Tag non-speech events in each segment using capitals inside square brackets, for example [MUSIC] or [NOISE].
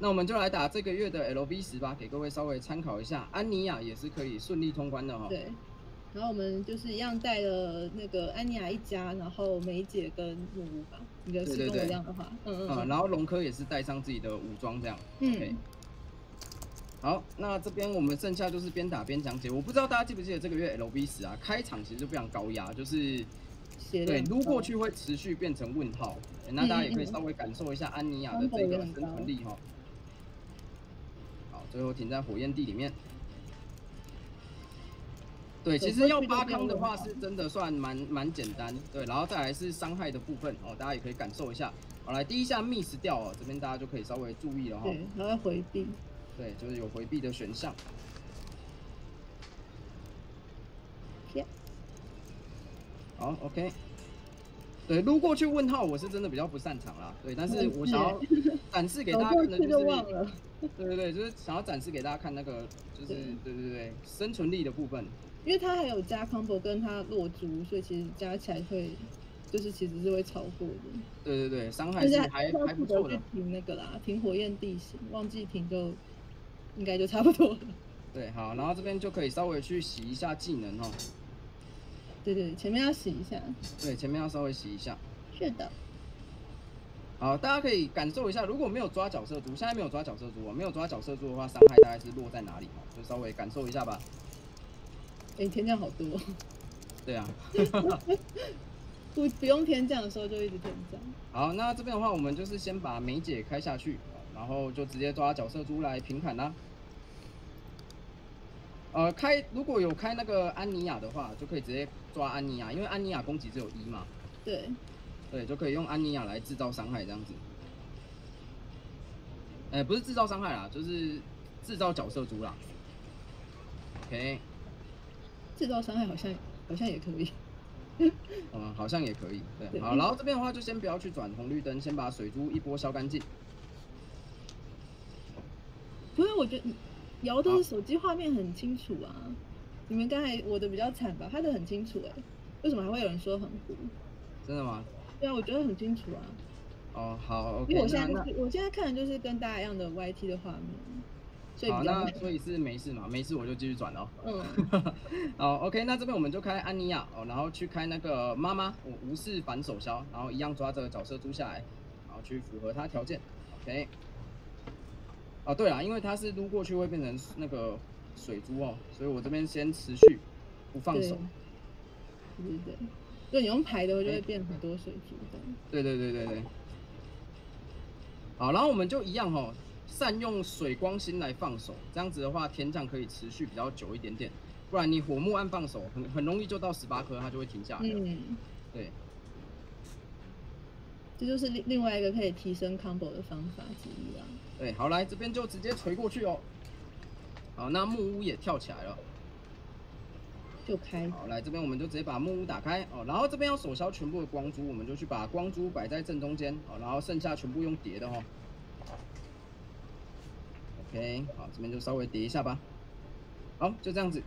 那我们就来打这个月的 LV 十吧，给各位稍微参考一下。安妮亚也是可以顺利通关的哈。对，然后我们就是一样带了那个安妮亚一家，然后梅姐跟木屋吧，你的是跟我一样的话，嗯嗯嗯。然后龙科也是带上自己的武装这样。嗯。好，那这边我们剩下就是边打边讲解。我不知道大家记不记得这个月 LV 十啊，开场其实就非常高压，就是对撸过去会持续变成问号。那大家也可以稍微感受一下安妮亚的这个生存力哈。最后停在火焰地里面。对，其实要八康的话是真的算蛮蛮简单。对，然后再来是伤害的部分哦，大家也可以感受一下。好，来第一下 miss 掉哦，这边大家就可以稍微注意了哈。对，还要回避。对，就是有回避的选项。好，OK。对，撸过去问号，我是真的比较不擅长啦。对，但是我想要展示给大家看的就是。对对对，就是想要展示给大家看那个，就是对对对生存力的部分。因为它还有加 combo 跟它落珠，所以其实加起来会，就是其实是会超过的。对对对，伤害是还还不错的。停那个啦，停火焰地形，忘记停就应该就差不多了。对，好，然后这边就可以稍微去洗一下技能哦。对对，前面要洗一下。对，前面要稍微洗一下。是的。好，大家可以感受一下，如果没有抓角色珠，现在没有抓角色珠，没有抓角色珠的话，伤害大概是落在哪里？就稍微感受一下吧。哎，天降好多。对啊。[LAUGHS] 不不用天降的时候就一直天降。好，那这边的话，我们就是先把梅姐开下去，然后就直接抓角色珠来平砍啦。呃，开如果有开那个安妮亚的话，就可以直接抓安妮亚，因为安妮亚攻击只有一嘛。对。对，就可以用安妮亚来制造伤害这样子。哎，不是制造伤害啦，就是制造角色珠啦。OK。制造伤害好像好像也可以。嗯，[LAUGHS] 好像也可以。对，好，然后这边的话就先不要去转红绿灯，先把水珠一波消干净。不是，我觉得摇的手机画面很清楚啊。你们刚才我的比较惨吧？他的很清楚哎，为什么还会有人说很糊？真的吗？对啊，我觉得很清楚啊。哦，好，OK。因为我现在我现在看的就是跟大家一样的 YT 的画面，所以好，那所以是没事嘛，没事我就继续转哦。嗯。[LAUGHS] 好，OK，那这边我们就开安妮亚哦，然后去开那个妈妈，我无视反手消，然后一样抓这个角色租下来，然后去符合它条件，OK。哦，对了，因为它是撸过去会变成那个水珠哦，所以我这边先持续不放手。对对对。对，你用排的，就会变很多水珠的。对对对对对。好，然后我们就一样哈，善用水光心来放手，这样子的话，天降可以持续比较久一点点。不然你火木按放手，很很容易就到十八颗，它就会停下来。嗯。对。这就是另另外一个可以提升 combo 的方法之一啊。对，好来这边就直接锤过去哦。好，那木屋也跳起来了。就开好，来这边我们就直接把木屋打开哦，然后这边要手消全部的光珠，我们就去把光珠摆在正中间哦，然后剩下全部用叠的哦。OK，好，这边就稍微叠一下吧。好，就这样子。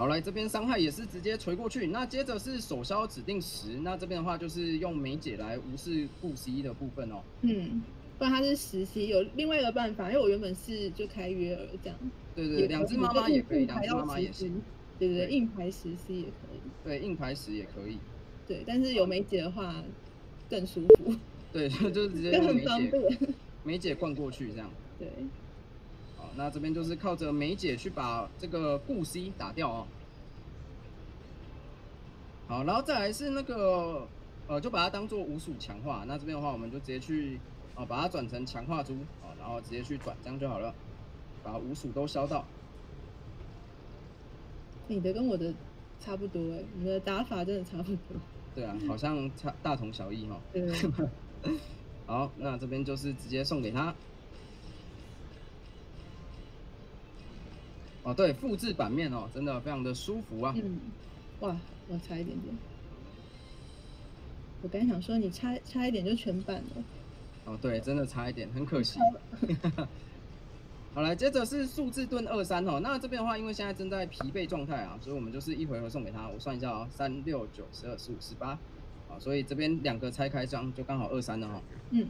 好，来这边伤害也是直接锤过去。那接着是手消指定十，那这边的话就是用梅姐来无视顾 C 的部分哦。嗯，不然它是十 C，有另外一个办法，因为我原本是就开约尔这样。对对，两只妈妈也可以，两只妈妈也行。对对对，硬排十 C 也可以。对，硬排十也可以。对，但是有梅姐的话更舒服。对，[LAUGHS] 就就直接用梅姐，梅姐灌过去这样。对。那这边就是靠着梅姐去把这个顾 C 打掉哦。好，然后再来是那个，呃，就把它当做无鼠强化。那这边的话，我们就直接去，呃，把它转成强化珠，啊，然后直接去转，这样就好了，把无鼠都消到。你的跟我的差不多哎，你的打法真的差不多。[LAUGHS] 对啊，好像差大同小异哈。对。[LAUGHS] 好，那这边就是直接送给他。哦，对，复制版面哦，真的非常的舒服啊。嗯，哇，我差一点点。我刚想说你差差一点就全版了。哦，对，真的差一点，很可惜。[LAUGHS] 好来，接着是数字盾二三哦。那这边的话，因为现在正在疲惫状态啊，所以我们就是一回合送给他。我算一下哦，三六九十二十五十八，啊，所以这边两个拆开箱就刚好二三了哈。嗯。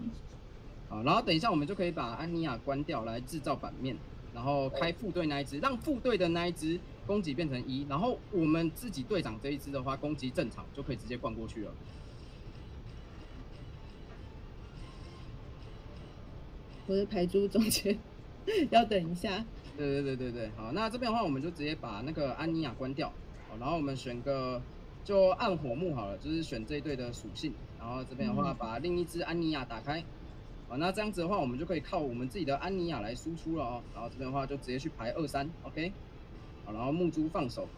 好，然后等一下我们就可以把安妮亚关掉来制造版面，然后开副队那一只，让副队的那一只攻击变成一，然后我们自己队长这一只的话攻击正常就可以直接灌过去了。我是排猪中间。[LAUGHS] 要等一下。对对对对对，好，那这边的话，我们就直接把那个安妮亚关掉，好，然后我们选个就暗火木好了，就是选这一队的属性，然后这边的话把另一只安妮亚打开，好，那这样子的话，我们就可以靠我们自己的安妮亚来输出了哦，然后这边的话就直接去排二三，OK，好，然后木珠放手，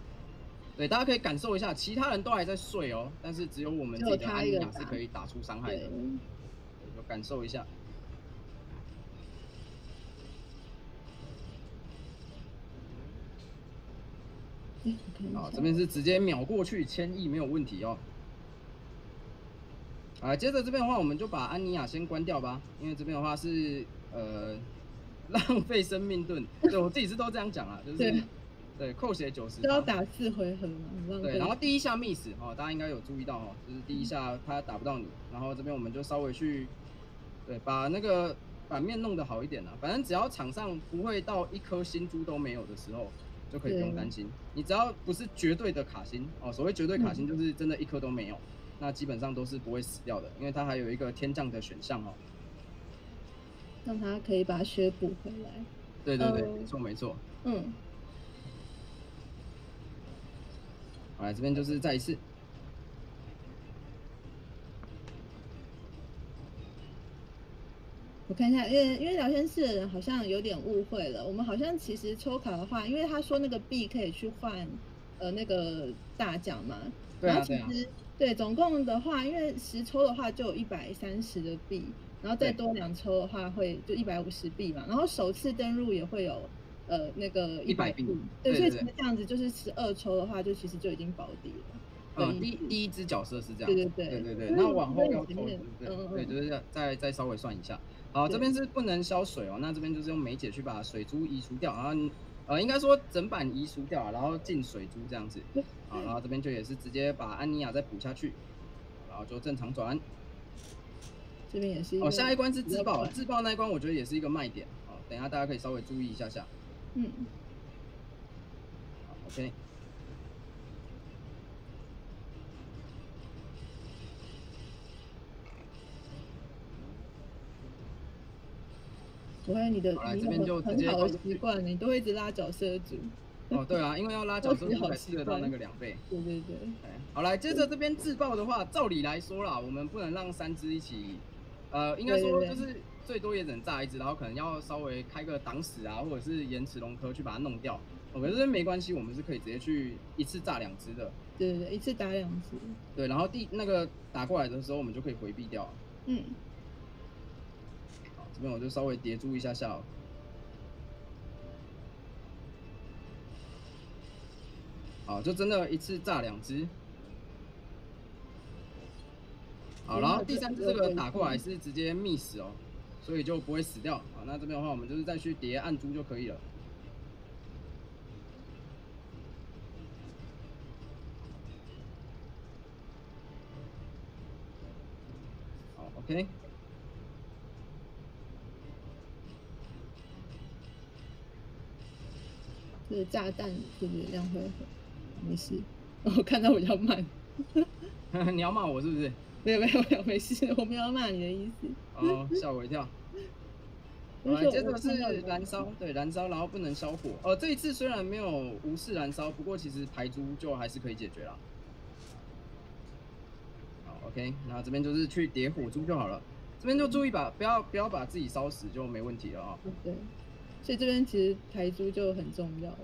对，大家可以感受一下，其他人都还在睡哦，但是只有我们自己的安妮亚是可以打出伤害的，就感受一下。好，这边是直接秒过去千亿没有问题哦。啊，接着这边的话，我们就把安妮亚先关掉吧，因为这边的话是呃 [LAUGHS] 浪费生命盾，对我自己是都这样讲啊，就是对扣血九十，都要打四回合嘛，对，然后第一下 miss 哦，大家应该有注意到哦，就是第一下他打不到你，然后这边我们就稍微去对把那个版面弄得好一点了，反正只要场上不会到一颗星珠都没有的时候。就可以不用担心，你只要不是绝对的卡星哦，所谓绝对卡星就是真的一颗都没有，那基本上都是不会死掉的，因为它还有一个天降的选项哦，让它可以把血补回来。对对对，没错没错。嗯。好，来这边就是再一次。我看一下，因为因为聊天室的人好像有点误会了。我们好像其实抽卡的话，因为他说那个币可以去换呃那个大奖嘛。然后其实对总共的话，因为十抽的话就有一百三十的币，然后再多两抽的话会就一百五十币嘛。然后首次登录也会有呃那个一百币。对，所以其实这样子就是十二抽的话，就其实就已经保底了。呃，第第一只角色是这样。对对对对对对。那往后要抽，对对，就是再再稍微算一下。好，这边是不能消水哦，那这边就是用梅姐去把水珠移除掉，然后呃，应该说整板移除掉，然后进水珠这样子。好，然后这边就也是直接把安妮亚再补下去，然后就正常转。这边也是。哦，下一关是自爆，自爆那一关我觉得也是一个卖点。好，等下大家可以稍微注意一下下。嗯。好，OK。我看你的，你有很好的习惯，你都会一直拉角色组。哦，对啊，因为要拉角色组才吃得到那个两倍。对对对。好来，接着这边自爆的话，照理来说啦，我们不能让三只一起，呃，应该说就是最多也只能炸一只，然后可能要稍微开个挡死啊，或者是延迟龙科去把它弄掉。哦，可是没关系，我们是可以直接去一次炸两只的。对对对，一次打两只。对，然后第那个打过来的时候，我们就可以回避掉。嗯。我就稍微叠住一下下哦，好，就真的一次炸两只，好，然后第三只这个打过来是直接 miss 哦，所以就不会死掉。好，那这边的话我们就是再去叠暗珠就可以了。好，OK。是炸弹，是不是两回合？没事，我看到我要慢。[LAUGHS] 你要骂我是不是？没有没有没有，没事，我没有骂你的意思。哦，吓我一跳。[LAUGHS] 来，接着是燃烧，对，燃烧，然后不能消火。呃，这一次虽然没有无视燃烧，不过其实排珠就还是可以解决了。好，OK，那这边就是去叠火珠就好了。这边就注意把不要不要把自己烧死就没问题了啊。对。所以这边其实台珠就很重要了。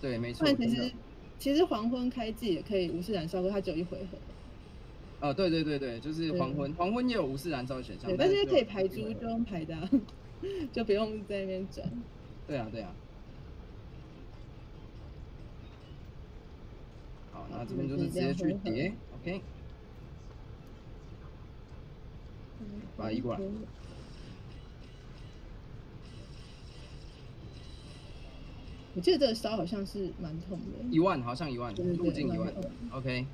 对，没错。但其实其实黄昏开季也可以无视燃烧，可它只有一回合。啊，对对对对，就是黄昏，黄昏也有无视燃烧的选项。对，但是可以排珠就用排的，[LAUGHS] 就不用在那边转。对啊，对啊。好，那这边就是直接去叠，OK。把它移过来。我记得这个烧好像是蛮痛的，一万好像一万，路径一万，OK。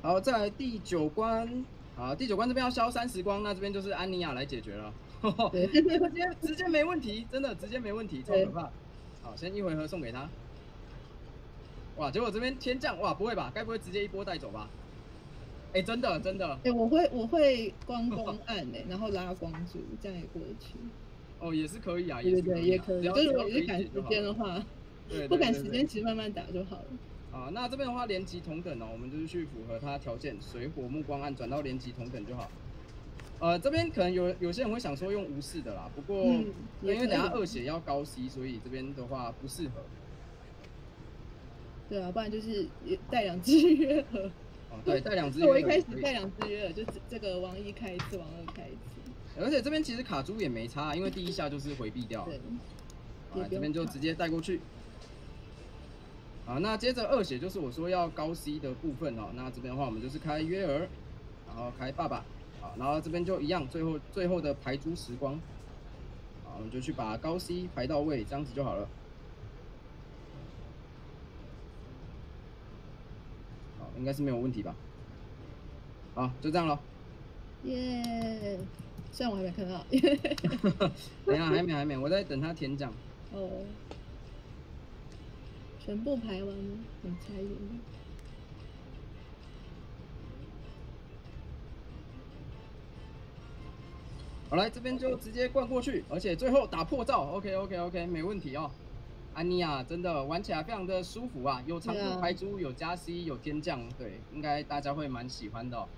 好，再来第九关，好，第九关这边要消三十光，那这边就是安妮亚来解决了，[LAUGHS] 直接直接没问题，真的直接没问题，超可怕。好，先一回合送给他。哇，结果这边天降，哇，不会吧？该不会直接一波带走吧？哎，真的真的，哎，我会我会光光按哎，然后拉光柱，这样也过得去。哦，也是可以啊，对对，也可以。就是如果是赶时间的话，不赶时间，其实慢慢打就好了。啊，那这边的话，连级同等哦，我们就是去符合它条件，水火木光暗转到连级同等就好。呃，这边可能有有些人会想说用无视的啦，不过因为等下二血要高 C，所以这边的话不适合。对啊，不然就是带两只约了。哦，对，带两只。[LAUGHS] 我一开始带两只约了，就这个王一开一次，王二开一次。而且这边其实卡珠也没差，因为第一下就是回避掉。对。啊，这边就直接带过去。好，那接着二血就是我说要高 C 的部分哦。那这边的话，我们就是开约儿，然后开爸爸，好，然后这边就一样，最后最后的排珠时光，好，我们就去把高 C 排到位，这样子就好了。好应该是没有问题吧？好，就这样咯。耶！虽然我还没看到。[LAUGHS] 等下，还没还没，我在等他填奖。哦。全部排完了，很猜疑。好，来这边就直接灌过去，而且最后打破罩，OK OK OK，没问题哦。安妮啊，真的玩起来非常的舒服啊，有长度排珠，有加 C，有天降，对，应该大家会蛮喜欢的。